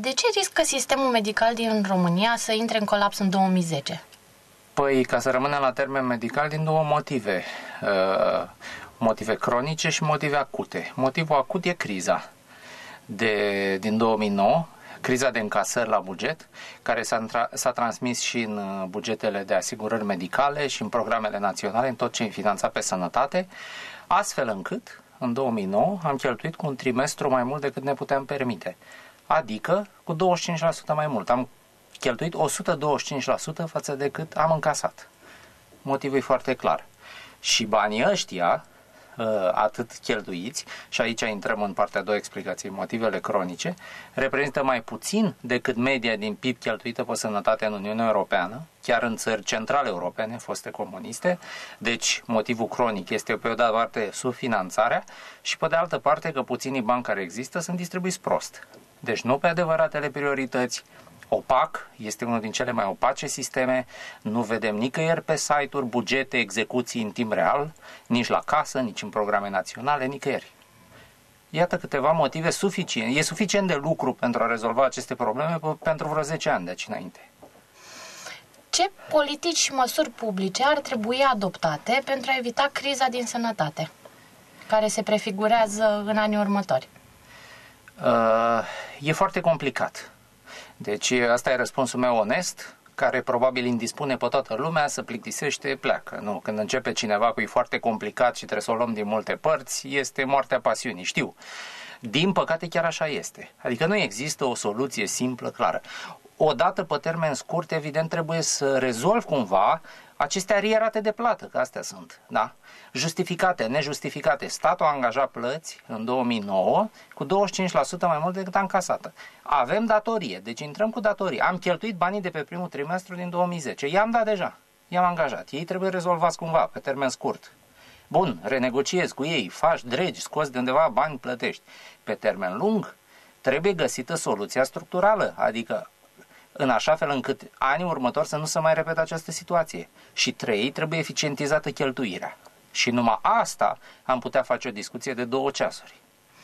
De ce riscă sistemul medical din România să intre în colaps în 2010? Păi, ca să rămânem la termen medical, din două motive. Uh, motive cronice și motive acute. Motivul acut e criza de, din 2009, criza de încasări la buget, care s-a, tra- s-a transmis și în uh, bugetele de asigurări medicale și în programele naționale, în tot ce e finanțat pe sănătate, astfel încât, în 2009, am cheltuit cu un trimestru mai mult decât ne puteam permite. Adică cu 25% mai mult. Am cheltuit 125% față de cât am încasat. Motivul e foarte clar. Și banii ăștia, ă, atât cheltuiți, și aici intrăm în partea a doua explicației, motivele cronice, reprezintă mai puțin decât media din PIB cheltuită pe sănătate în Uniunea Europeană, chiar în țări centrale europene, foste comuniste, deci motivul cronic este pe o de parte subfinanțarea și pe de altă parte că puținii bani care există sunt distribuiți prost. Deci nu pe adevăratele priorități, opac, este unul din cele mai opace sisteme, nu vedem nicăieri pe site-uri bugete, execuții în timp real, nici la casă, nici în programe naționale, nicăieri. Iată câteva motive suficient. E suficient de lucru pentru a rezolva aceste probleme pentru vreo 10 ani de aici înainte. Ce politici și măsuri publice ar trebui adoptate pentru a evita criza din sănătate, care se prefigurează în anii următori? Uh, e foarte complicat. Deci asta e răspunsul meu onest, care probabil indispune pe toată lumea, să plictisește, pleacă. Nu, când începe cineva cu e foarte complicat și trebuie să o luăm din multe părți, este moartea pasiunii, știu. Din păcate chiar așa este. Adică nu există o soluție simplă, clară. Odată pe termen scurt, evident, trebuie să rezolv cumva aceste arierate de plată, că astea sunt, da? Justificate, nejustificate. Statul a angajat plăți în 2009 cu 25% mai mult decât a încasată. Avem datorie, deci intrăm cu datorie. Am cheltuit banii de pe primul trimestru din 2010. I-am dat deja, i-am angajat. Ei trebuie rezolvați cumva, pe termen scurt. Bun, renegociezi cu ei, faci dregi, scoți de undeva bani, plătești. Pe termen lung, trebuie găsită soluția structurală, adică în așa fel încât anii următori să nu se mai repete această situație. Și trei, trebuie eficientizată cheltuirea. Și numai asta am putea face o discuție de două ceasuri.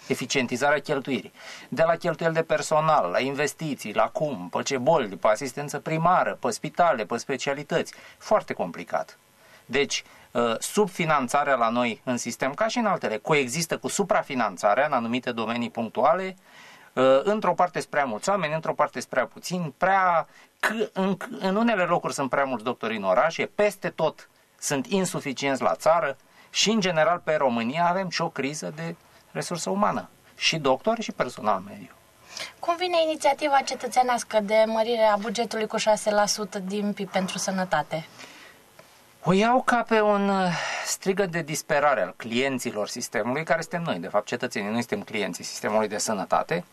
Eficientizarea cheltuirii. De la cheltuieli de personal, la investiții, la cum, pe ce boli, pe asistență primară, pe spitale, pe specialități. Foarte complicat. Deci, ă, subfinanțarea la noi în sistem, ca și în altele, coexistă cu suprafinanțarea în anumite domenii punctuale, Uh, într-o parte sunt prea mulți oameni, într-o parte sunt prea puțini, prea, în, în unele locuri sunt prea mulți doctori în orașe, peste tot sunt insuficienți la țară și, în general, pe România avem și o criză de resursă umană, și doctori și personal mediu. Cum vine inițiativa cetățenească de mărirea bugetului cu 6% din PIB pentru sănătate? O iau ca pe un uh, strigă de disperare al clienților sistemului, care suntem noi, de fapt cetățenii, noi suntem clienții sistemului de sănătate.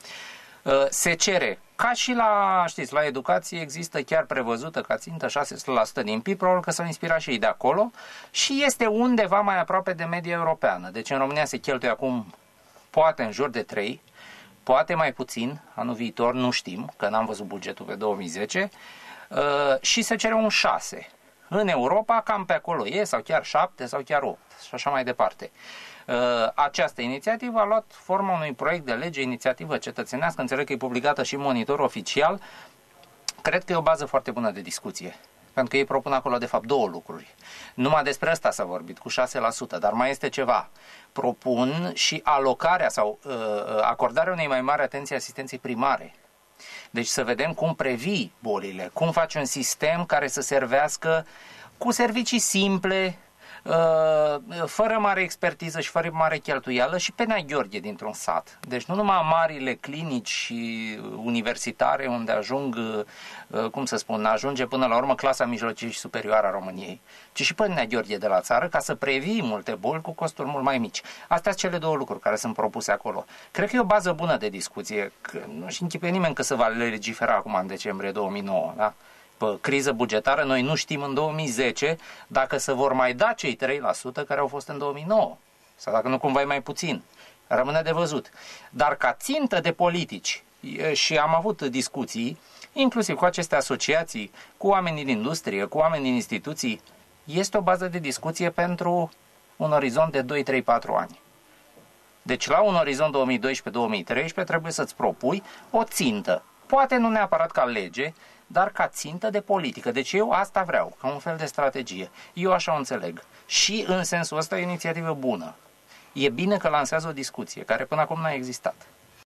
Uh, se cere, ca și la, știți, la educație există chiar prevăzută ca țintă 6% din PIB, probabil că s-au inspirat și ei de acolo și este undeva mai aproape de media europeană. Deci în România se cheltuie acum poate în jur de 3, poate mai puțin, anul viitor nu știm, că n-am văzut bugetul pe 2010, uh, și se cere un 6. În Europa cam pe acolo e, sau chiar 7 sau chiar 8 și așa mai departe. Uh, această inițiativă a luat forma unui proiect de lege, inițiativă cetățenească, înțeleg că e publicată și în monitor oficial. Cred că e o bază foarte bună de discuție. Pentru că ei propun acolo, de fapt, două lucruri. Numai despre asta s-a vorbit, cu 6%, dar mai este ceva. Propun și alocarea sau uh, uh, acordarea unei mai mari atenții asistenței primare deci să vedem cum previi bolile, cum faci un sistem care să servească cu servicii simple, Uh, fără mare expertiză și fără mare cheltuială și pe Nea Gheorghe dintr-un sat. Deci nu numai marile clinici și universitare unde ajung, uh, cum să spun, ajunge până la urmă clasa mijlocie și superioară a României, ci și pe Nea Gheorghe de la țară ca să previi multe boli cu costuri mult mai mici. Astea sunt cele două lucruri care sunt propuse acolo. Cred că e o bază bună de discuție. Nu și închipe nimeni că se va legifera acum în decembrie 2009, da? Criză bugetară, noi nu știm în 2010 dacă se vor mai da cei 3% care au fost în 2009 sau dacă nu cumva e mai puțin. Rămâne de văzut. Dar ca țintă de politici, și am avut discuții, inclusiv cu aceste asociații, cu oamenii din industrie, cu oameni din instituții, este o bază de discuție pentru un orizont de 2, 3, 4 ani. Deci la un orizont 2012-2013 trebuie să-ți propui o țintă Poate nu neapărat ca lege, dar ca țintă de politică. Deci eu asta vreau, ca un fel de strategie. Eu așa o înțeleg. Și în sensul ăsta e o inițiativă bună. E bine că lansează o discuție, care până acum n-a existat.